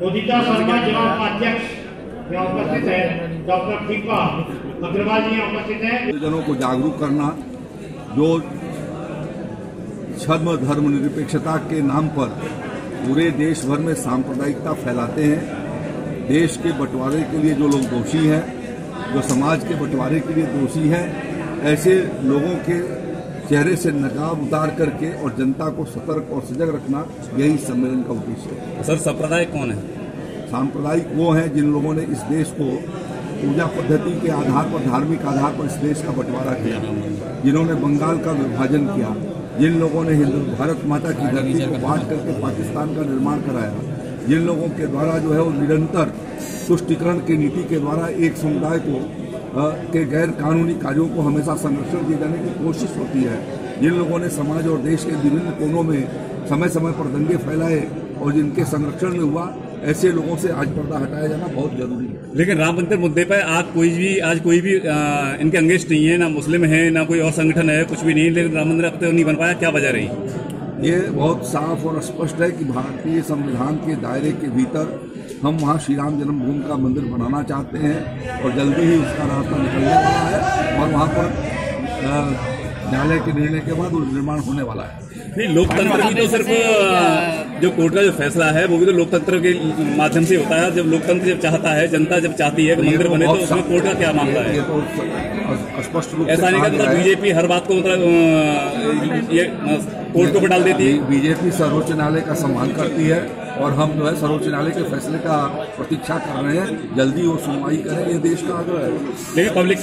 मोदिता शर्मा जिला उपाध्यक्ष यहाँ उपस्थित है। डॉक्टर अग्रवाल जी यहाँ उपस्थित है। जनों को जागरूक करना जो छद्म धर्म निरपेक्षता के नाम पर पूरे देश भर में सांप्रदायिकता फैलाते हैं। देश के बंटवारे के लिए जो लोग दोषी हैं जो समाज के बंटवारे के लिए दोषी हैं ऐसे लोगों के चेहरे से नकाब उतार करके और जनता को सतर्क और सजग रखना यही सम्मेलन का उद्देश्य है। सर संप्रदाय कौन है? सांप्रदायिक वो हैं जिन लोगों ने इस देश को पूजा पद्धति के आधार पर धार्मिक आधार पर इस देश का बंटवारा किया जिन्होंने बंगाल का विभाजन किया जिन लोगों ने हिंदू भारत माता की धरती को बांट करके पाकिस्तान का निर्माण कराया जिन लोगों के द्वारा जो है वो निरंतर तुष्टिकरण की नीति के द्वारा एक समुदाय को के गैर कानूनी कार्यों को हमेशा संरक्षण दिए जाने की कोशिश होती है। जिन लोगों ने समाज और देश के विभिन्न कोनों में समय समय पर दंगे फैलाए और जिनके संरक्षण में हुआ ऐसे लोगों से आज पर्दा हटाया जाना बहुत ज़रूरी है। लेकिन राम मंदिर मुद्दे पर आज कोई भी आज कोई भी आ, इनके अंगेस्ट नहीं है ना मुस्लिम है ना कोई और संगठन है कुछ भी नहीं लेकिन राम मंदिर अब तक नहीं बन पाया क्या वजह रही? ये बहुत साफ़ और स्पष्ट है कि भारतीय संविधान के दायरे के भीतर हम वहाँ श्री राम जन्मभूमि का मंदिर बनाना चाहते हैं और जल्दी ही उसका रास्ता निकलने वाला है और वहाँ पर न्यायालय के निर्णय के बाद वो निर्माण होने वाला है। नहीं लोकतंत्र भी तो सिर्फ़ जो कोर्ट का जो फैसला है वो भी तो लोकतंत्र के माध्यम से होता है। जब लोकतंत्र जब चाहता है जनता जब चाहती है कि मंदिर बने तो उसमें कोर्ट का क्या मामला है? तो स- स्पष्ट रूप ऐसा नहीं कहा कि गया है। बीजेपी हर बात को मतलब ये कोर्ट के ऊपर डाल देती है। बीजेपी सर्वोच्च न्यायालय का सम्मान करती है और हम जो है सर्वोच्च न्यायालय के फैसले का प्रतीक्षा कर रहे हैं। जल्दी वो सुनवाई करें ये देश का आग्रह है। लेकिन पब्लिक